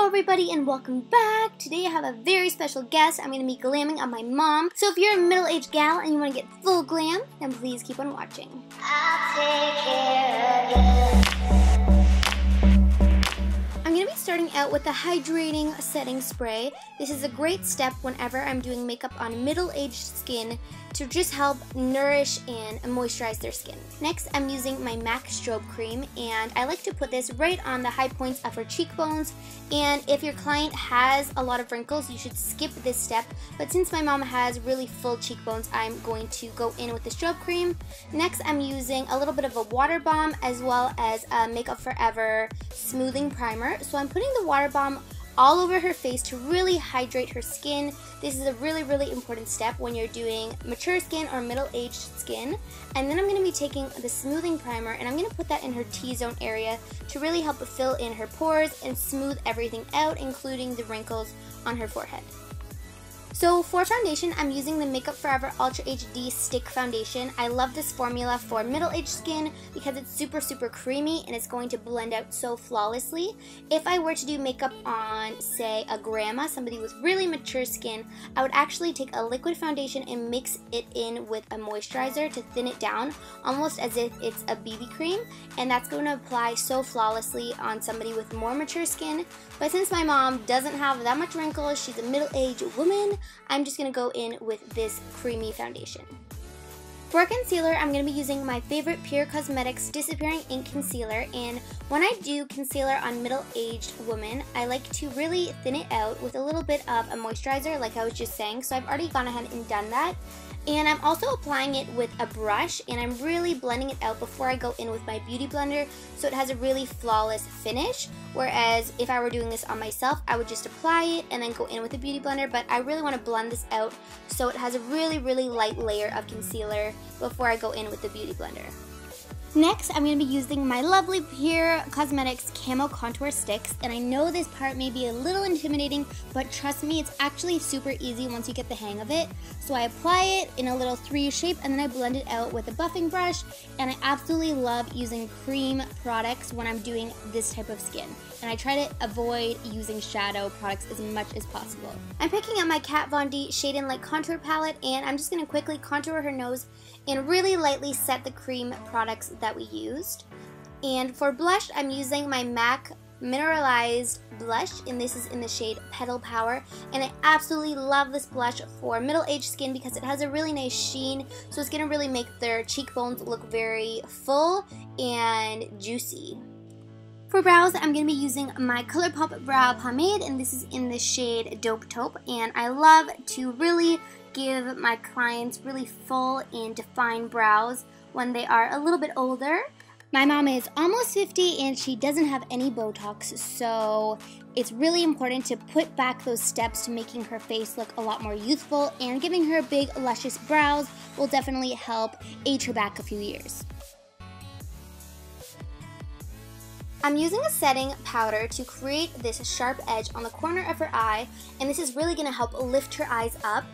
Hello everybody and welcome back. Today I have a very special guest. I'm going to be glamming on my mom. So if you're a middle-aged gal and you want to get full glam, then please keep on watching. Starting out with the hydrating setting spray. This is a great step whenever I'm doing makeup on middle-aged skin to just help nourish and moisturize their skin. Next, I'm using my MAC Strobe Cream, and I like to put this right on the high points of her cheekbones. And if your client has a lot of wrinkles, you should skip this step. But since my mom has really full cheekbones, I'm going to go in with the strobe cream. Next, I'm using a little bit of a Water Balm as well as a Makeup Forever smoothing primer. So I'm putting the Water Balm all over her face to really hydrate her skin. This is a really, really important step when you're doing mature skin or middle-aged skin. And then I'm going to be taking the smoothing primer and I'm going to put that in her T-zone area to really help fill in her pores and smooth everything out, including the wrinkles on her forehead. So for foundation, I'm using the Makeup Forever Ultra HD Stick Foundation. I love this formula for middle-aged skin because it's super, super creamy and it's going to blend out so flawlessly. If I were to do makeup on, say, a grandma, somebody with really mature skin, I would actually take a liquid foundation and mix it in with a moisturizer to thin it down, almost as if it's a BB cream, and that's going to apply so flawlessly on somebody with more mature skin. But since my mom doesn't have that much wrinkles, she's a middle-aged woman, I'm just going to go in with this creamy foundation. For concealer, I'm going to be using my favorite Pur Cosmetics Disappearing Ink Concealer, and when I do concealer on middle-aged women, I like to really thin it out with a little bit of a moisturizer, like I was just saying, so I've already gone ahead and done that. And I'm also applying it with a brush and I'm really blending it out before I go in with my beauty blender so it has a really flawless finish. Whereas if I were doing this on myself, I would just apply it and then go in with a beauty blender. But I really want to blend this out so it has a really, really light layer of concealer before I go in with the beauty blender. Next, I'm going to be using my lovely Pur Cosmetics Camo Contour Sticks, and I know this part may be a little intimidating, but trust me, it's actually super easy once you get the hang of it. So I apply it in a little three shape, and then I blend it out with a buffing brush, and I absolutely love using cream products when I'm doing this type of skin. And I try to avoid using shadow products as much as possible. I'm picking up my Kat Von D Shade and Light Contour Palette, and I'm just going to quickly contour her nose and really lightly set the cream products that we used. And for blush, I'm using my MAC Mineralized Blush, and this is in the shade Petal Power. And I absolutely love this blush for middle-aged skin because it has a really nice sheen, so it's going to really make their cheekbones look very full and juicy. For brows, I'm going to be using my ColourPop Brow Pomade, and this is in the shade Dope Taupe. And I love to really give my clients really full and defined brows when they are a little bit older. My mom is almost 50 and she doesn't have any Botox, so it's really important to put back those steps to making her face look a lot more youthful and giving her big, luscious brows will definitely help age her back a few years. I'm using a setting powder to create this sharp edge on the corner of her eye, and this is really going to help lift her eyes up.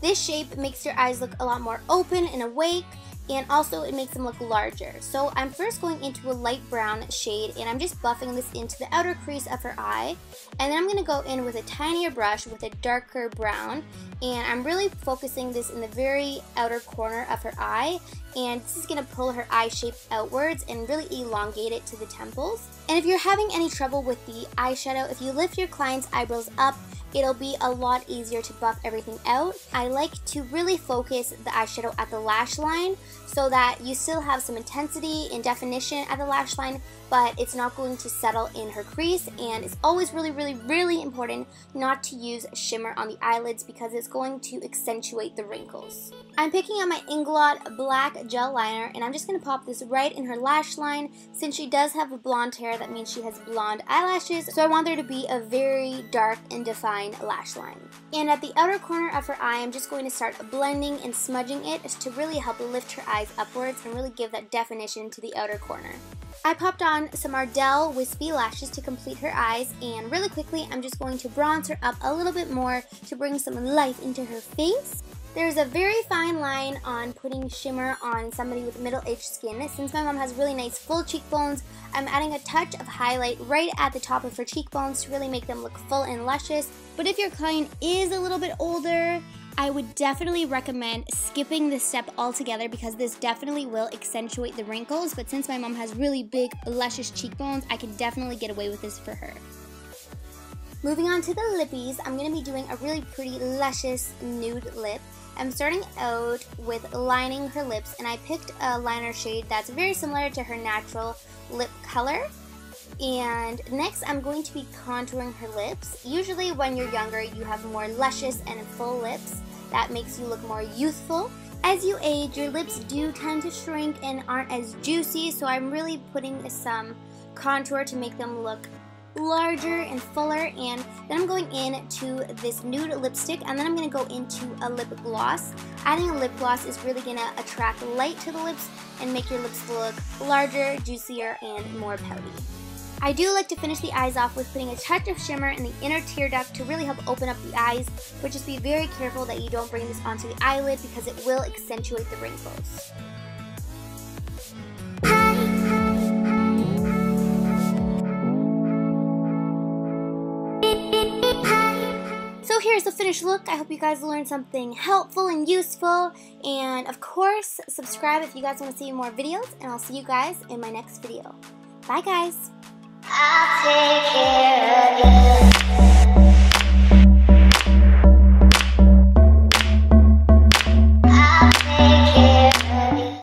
This shape makes your eyes look a lot more open and awake and also it makes them look larger. So I'm first going into a light brown shade and I'm just buffing this into the outer crease of her eye and then I'm going to go in with a tinier brush with a darker brown and I'm really focusing this in the very outer corner of her eye and this is going to pull her eye shape outwards and really elongate it to the temples. And if you're having any trouble with the eyeshadow, if you lift your client's eyebrows up it'll be a lot easier to buff everything out. I like to really focus the eyeshadow at the lash line so that you still have some intensity and definition at the lash line, but it's not going to settle in her crease. And it's always really, really, really important not to use shimmer on the eyelids because it's going to accentuate the wrinkles. I'm picking up my Inglot Black Gel Liner and I'm just going to pop this right in her lash line. Since she does have blonde hair, that means she has blonde eyelashes, so I want there to be a very dark and defined lash line. And at the outer corner of her eye, I'm just going to start blending and smudging it to really help lift her eyes upwards and really give that definition to the outer corner. I popped on some Ardell Wispy Lashes to complete her eyes and really quickly I'm just going to bronze her up a little bit more to bring some life into her face. There's a very fine line on putting shimmer on somebody with middle-aged skin. Since my mom has really nice full cheekbones, I'm adding a touch of highlight right at the top of her cheekbones to really make them look full and luscious. But if your client is a little bit older, I would definitely recommend skipping this step altogether because this definitely will accentuate the wrinkles. But since my mom has really big, luscious cheekbones, I can definitely get away with this for her. Moving on to the lippies, I'm going to be doing a really pretty, luscious nude lip. I'm starting out with lining her lips and I picked a liner shade that's very similar to her natural lip color. And next I'm going to be contouring her lips. Usually when you're younger you have more luscious and full lips. That makes you look more youthful. As you age, your lips do tend to shrink and aren't as juicy, so I'm really putting some contour to make them look larger and fuller and then I'm going in to this nude lipstick and then I'm going to go into a lip gloss. Adding a lip gloss is really going to attract light to the lips and make your lips look larger, juicier, and more pouty. I do like to finish the eyes off with putting a touch of shimmer in the inner tear duct to really help open up the eyes, but just be very careful that you don't bring this onto the eyelid because it will accentuate the wrinkles. So here's the finished look. I hope you guys learned something helpful and useful. And of course, subscribe if you guys want to see more videos. And I'll see you guys in my next video. Bye, guys. I'll take care of you.